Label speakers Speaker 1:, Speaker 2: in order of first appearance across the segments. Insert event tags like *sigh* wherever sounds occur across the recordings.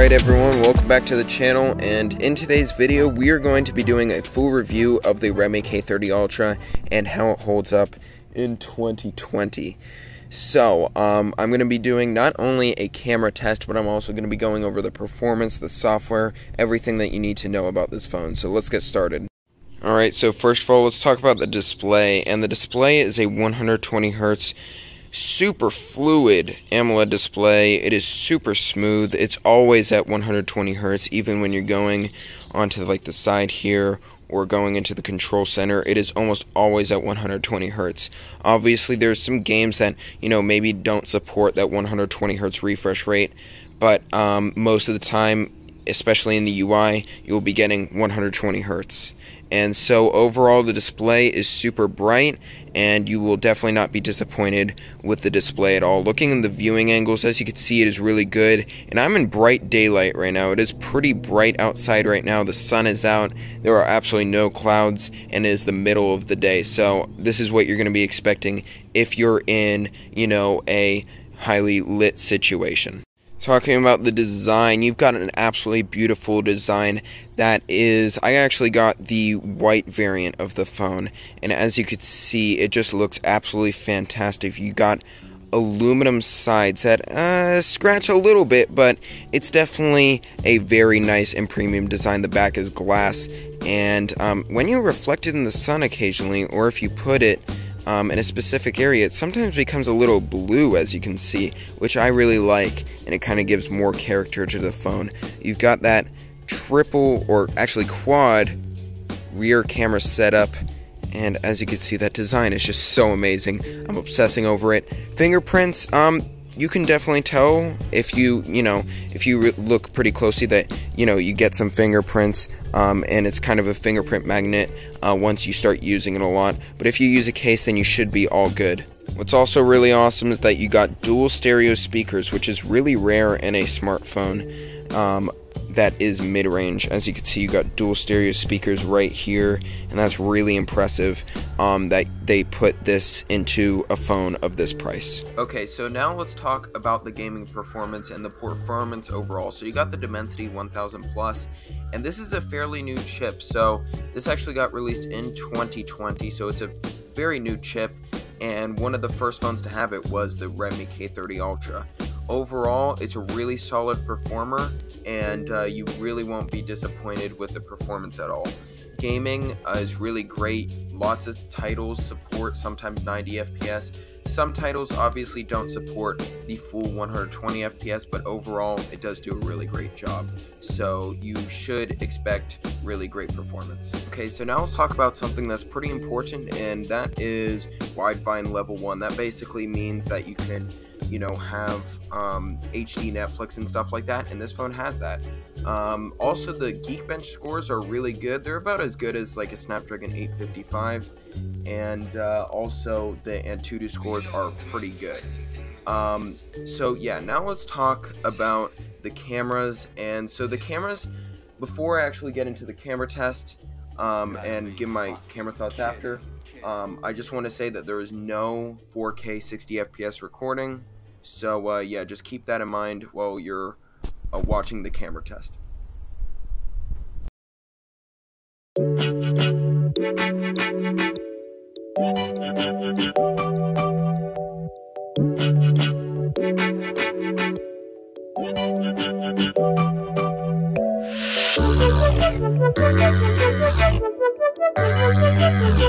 Speaker 1: Alright everyone, welcome back to the channel, and in today's video, we are going to be doing a full review of the Redmi K30 Ultra and how it holds up in 2020. So, um, I'm going to be doing not only a camera test, but I'm also going to be going over the performance, the software, everything that you need to know about this phone. So let's get started. Alright, so first of all, let's talk about the display, and the display is a 120 hertz super fluid AMOLED display. It is super smooth. It's always at 120 hertz, even when you're going onto like the side here or going into the control center. It is almost always at 120 hertz. Obviously, there's some games that you know maybe don't support that 120 hertz refresh rate, but um, most of the time, especially in the UI, you will be getting 120 hertz. And so overall the display is super bright and you will definitely not be disappointed with the display at all. Looking in the viewing angles, as you can see, it is really good. And I'm in bright daylight right now. It is pretty bright outside right now. The sun is out. There are absolutely no clouds and it is the middle of the day. So this is what you're going to be expecting if you're in, you know, a highly lit situation. Talking about the design, you've got an absolutely beautiful design that is, I actually got the white variant of the phone, and as you could see, it just looks absolutely fantastic. You got aluminum sides that uh, scratch a little bit, but it's definitely a very nice and premium design. The back is glass, and um, when you reflect it in the sun occasionally, or if you put it um, in a specific area, it sometimes becomes a little blue, as you can see, which I really like, and it kind of gives more character to the phone. You've got that triple, or actually quad, rear camera setup, and as you can see, that design is just so amazing. I'm obsessing over it. Fingerprints, um, you can definitely tell if you you know if you look pretty closely that you know you get some fingerprints um, and it's kind of a fingerprint magnet uh, once you start using it a lot. But if you use a case then you should be all good. What's also really awesome is that you got dual stereo speakers which is really rare in a smartphone. Um, that is mid-range. As you can see, you got dual stereo speakers right here, and that's really impressive um, that they put this into a phone of this price. Okay, so now let's talk about the gaming performance and the performance overall. So you got the Dimensity 1000 Plus, and this is a fairly new chip. So this actually got released in 2020, so it's a very new chip, and one of the first phones to have it was the Redmi K30 Ultra overall, it's a really solid performer, and uh, you really won't be disappointed with the performance at all. Gaming uh, is really great. Lots of titles support sometimes 90 FPS. Some titles obviously don't support the full 120 FPS, but overall, it does do a really great job. So you should expect really great performance. Okay, so now let's talk about something that's pretty important, and that is Widevine Level 1. That basically means that you can you know, have um, HD Netflix and stuff like that, and this phone has that. Um, also, the Geekbench scores are really good. They're about as good as like a Snapdragon 855, and uh, also the Antutu scores are pretty good. Um, so yeah, now let's talk about the cameras. And so the cameras, before I actually get into the camera test um, and give my camera thoughts after, um, I just want to say that there is no 4K 60 FPS recording. So uh, yeah, just keep that in mind while you're uh, watching the camera test.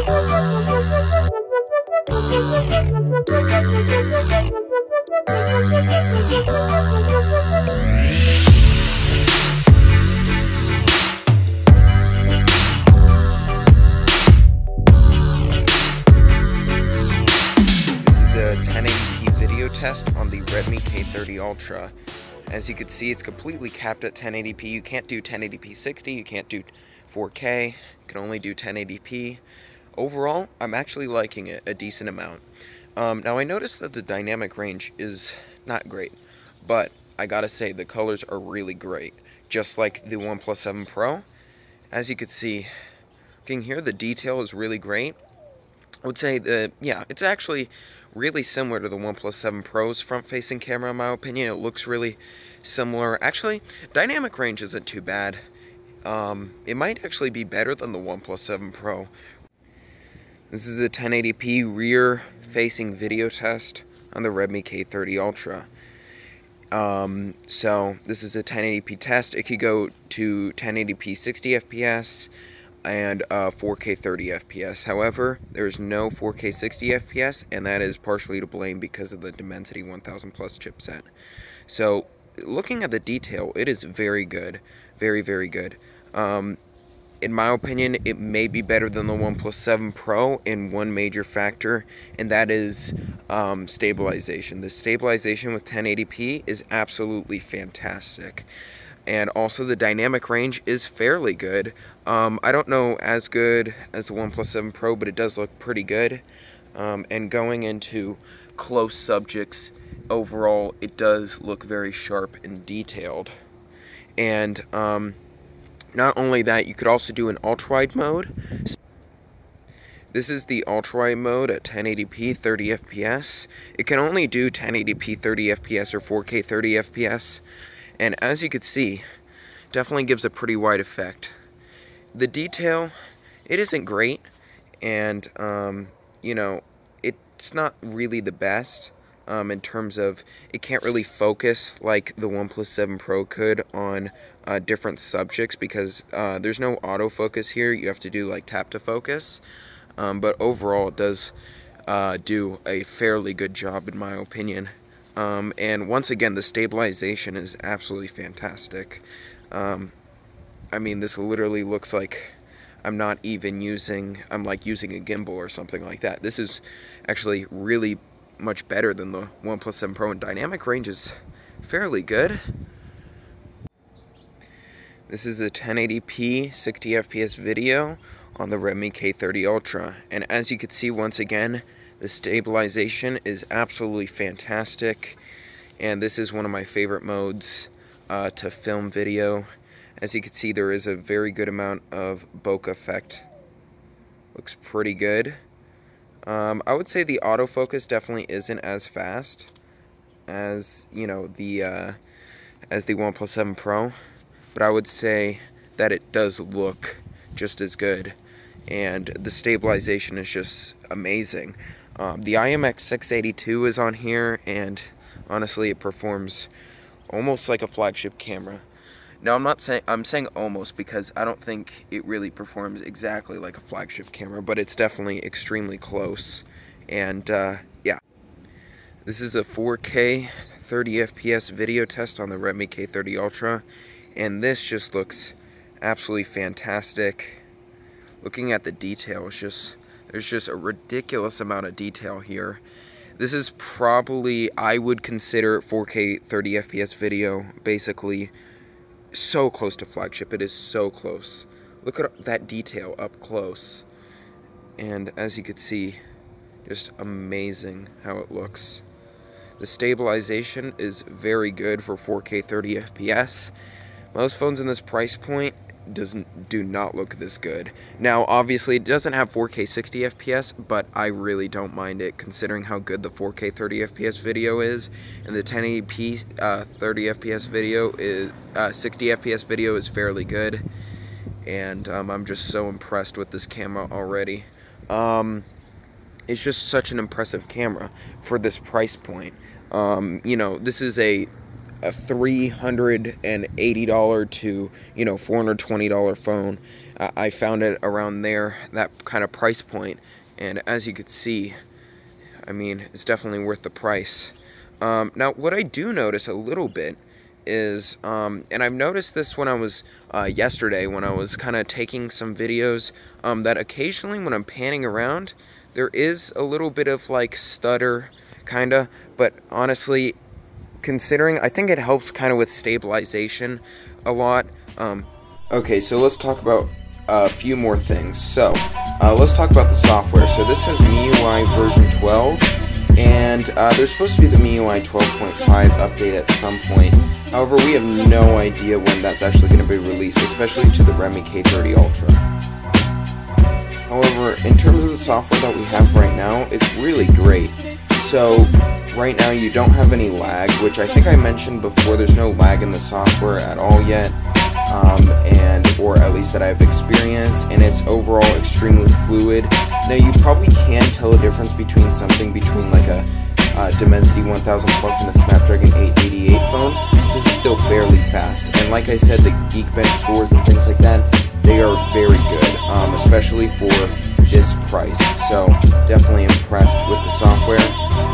Speaker 1: test *laughs* you can see, it's completely capped at 1080p. You can't do 1080p 60, you can't do 4K, you can only do 1080p. Overall, I'm actually liking it a decent amount. Um, now, I noticed that the dynamic range is not great, but I gotta say, the colors are really great, just like the OnePlus 7 Pro. As you can see, looking here, the detail is really great. I would say that, yeah, it's actually really similar to the OnePlus 7 Pro's front-facing camera in my opinion. It looks really similar. Actually, dynamic range isn't too bad. Um, it might actually be better than the OnePlus 7 Pro. This is a 1080p rear-facing video test on the Redmi K30 Ultra. Um, so this is a 1080p test. It could go to 1080p 60 FPS and uh, 4K 30 FPS. However, there's no 4K 60 FPS, and that is partially to blame because of the Dimensity 1000 Plus chipset. So, looking at the detail, it is very good, very very good. Um, in my opinion, it may be better than the OnePlus 7 Pro in one major factor, and that is um, stabilization. The stabilization with 1080p is absolutely fantastic. And also, the dynamic range is fairly good. Um, I don't know as good as the OnePlus 7 Pro, but it does look pretty good. Um, and going into close subjects, overall, it does look very sharp and detailed. And, um, not only that, you could also do an ultra-wide mode. This is the ultra-wide mode at 1080p 30 FPS. It can only do 1080p 30 FPS or 4K 30 FPS. And as you can see, definitely gives a pretty wide effect. The detail, it isn't great. And, um, you know, it's not really the best um, in terms of it can't really focus like the OnePlus 7 Pro could on uh, different subjects because uh, there's no autofocus here. You have to do like tap to focus. Um, but overall, it does uh, do a fairly good job in my opinion. Um, and once again, the stabilization is absolutely fantastic. Um, I mean, this literally looks like I'm not even using, I'm like using a gimbal or something like that. This is actually really much better than the OnePlus 7 Pro, and dynamic range is fairly good. This is a 1080p 60 FPS video on the Redmi K30 Ultra, and as you can see once again, the stabilization is absolutely fantastic, and this is one of my favorite modes uh, to film video. As you can see, there is a very good amount of bokeh effect. Looks pretty good. Um, I would say the autofocus definitely isn't as fast as, you know, the, uh, as the OnePlus 7 Pro, but I would say that it does look just as good, and the stabilization is just amazing. Um, the IMX682 is on here, and honestly, it performs almost like a flagship camera. Now I'm not saying I'm saying almost because I don't think it really performs exactly like a flagship camera, but it's definitely extremely close. And uh, yeah, this is a 4K 30 FPS video test on the Redmi K30 Ultra, and this just looks absolutely fantastic. Looking at the detail, it's just there's just a ridiculous amount of detail here. This is probably I would consider 4K 30 FPS video basically so close to flagship. It is so close. Look at that detail up close. And as you can see, just amazing how it looks. The stabilization is very good for 4K 30 FPS. Most phones in this price point doesn't do not look this good. Now, obviously, it doesn't have 4K 60 FPS, but I really don't mind it considering how good the 4K 30 FPS video is, and the 1080p uh, 30 FPS video is uh, 60 FPS video is fairly good, and um, I'm just so impressed with this camera already. Um, it's just such an impressive camera for this price point. Um, you know, this is a a $380 to, you know, $420 phone. I found it around there, that kind of price point. And as you could see, I mean, it's definitely worth the price. Um, now, what I do notice a little bit is, um, and I've noticed this when I was uh, yesterday, when I was kind of taking some videos, um, that occasionally when I'm panning around, there is a little bit of like stutter, kind of, but honestly, considering I think it helps kind of with stabilization a lot. Um, okay, so let's talk about a few more things. So, uh, let's talk about the software. So this has MIUI version 12, and uh, there's supposed to be the MIUI 12.5 update at some point. However, we have no idea when that's actually going to be released, especially to the Redmi K30 Ultra. However, in terms of the software that we have right now, it's really great. So right now you don't have any lag, which I think I mentioned before. There's no lag in the software at all yet, um, and or at least that I've experienced, and it's overall extremely fluid. Now you probably can tell a difference between something between like a uh, Dimensity 1000 Plus and a Snapdragon 888 phone. This is still fairly fast, and like I said, the Geekbench scores and things like that, they are very good, um, especially for this price. So definitely impressed with the software.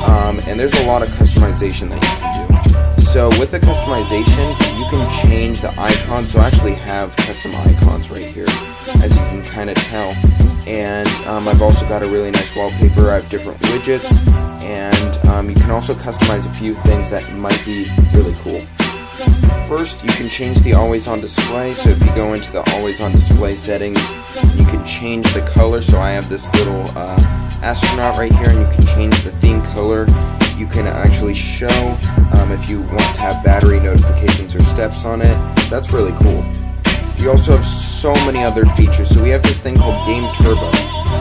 Speaker 1: Um, and there's a lot of customization that you can do. So with the customization, you can change the icons. So I actually have custom icons right here, as you can kind of tell. And um, I've also got a really nice wallpaper. I have different widgets, and um, you can also customize a few things that might be really cool. First, you can change the always on display. So if you go into the always on display settings, you can change the color. So I have this little uh, astronaut right here, and you can change the theme color. You can actually show um, if you want to have battery notifications or steps on it. That's really cool. You also have so many other features. So we have this thing called Game Turbo,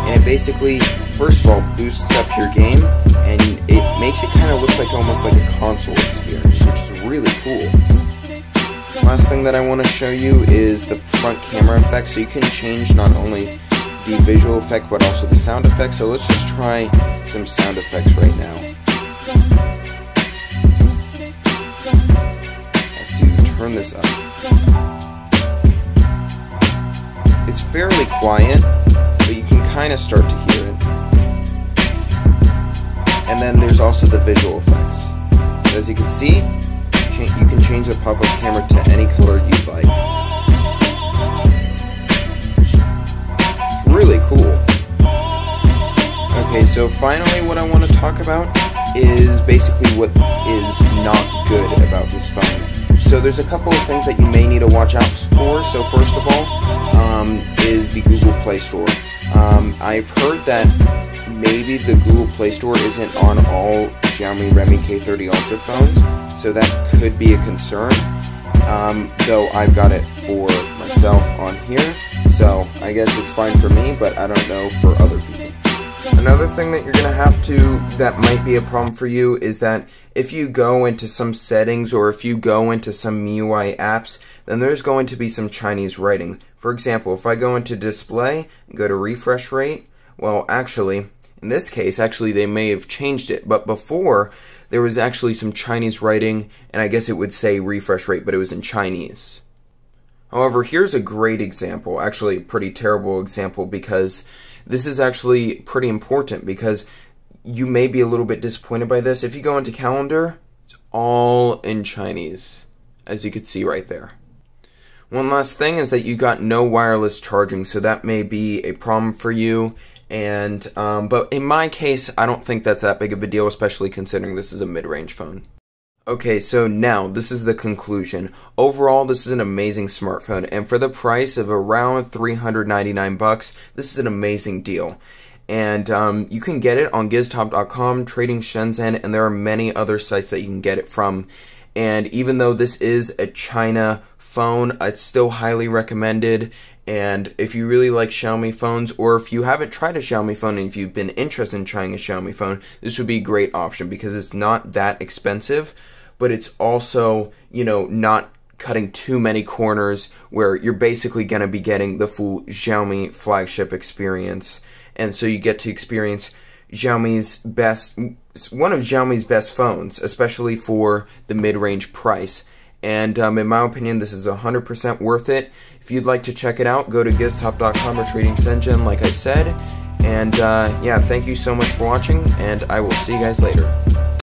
Speaker 1: and it basically, first of all, boosts up your game, and it makes it kind of look like almost like a console experience, which is really cool. Last thing that I want to show you is the front camera effect, so you can change not only the visual effect but also the sound effect. So let's just try some sound effects right now. I to turn this up. It's fairly quiet, but you can kind of start to hear it. And then there's also the visual effects. As you can see, you can change the pop-up camera to any color you'd like. It's really cool. Okay, so finally what I want to talk about is basically what is not good about this phone. So there's a couple of things that you may need to watch out for. So first of all, um, is the Google Play Store. Um, I've heard that maybe the Google Play Store isn't on all Xiaomi Redmi K30 Ultra phones, so that could be a concern. Um, though I've got it for myself on here, so I guess it's fine for me, but I don't know for other people. Another thing that you're going to have to, that might be a problem for you, is that if you go into some settings or if you go into some MIUI apps, then there's going to be some Chinese writing. For example, if I go into display and go to refresh rate, well, actually, in this case, actually, they may have changed it, but before, there was actually some Chinese writing, and I guess it would say refresh rate, but it was in Chinese. However, here's a great example, actually a pretty terrible example, because this is actually pretty important, because you may be a little bit disappointed by this. If you go into calendar, it's all in Chinese, as you can see right there. One last thing is that you got no wireless charging, so that may be a problem for you and um, but in my case, I don't think that's that big of a deal, especially considering this is a mid-range phone. Okay, so now this is the conclusion. Overall, this is an amazing smartphone, and for the price of around 399 bucks, this is an amazing deal. And um, you can get it on Giztop.com, Trading Shenzhen, and there are many other sites that you can get it from. And even though this is a China phone, it's still highly recommended. And if you really like Xiaomi phones, or if you haven't tried a Xiaomi phone and if you've been interested in trying a Xiaomi phone, this would be a great option because it's not that expensive, but it's also, you know, not cutting too many corners where you're basically going to be getting the full Xiaomi flagship experience. And so you get to experience Xiaomi's best, one of Xiaomi's best phones, especially for the mid range price. And um, in my opinion, this is 100% worth it. If you'd like to check it out, go to giztop.com or Trading Shenzhen, like I said. And uh, yeah, thank you so much for watching, and I will see you guys later.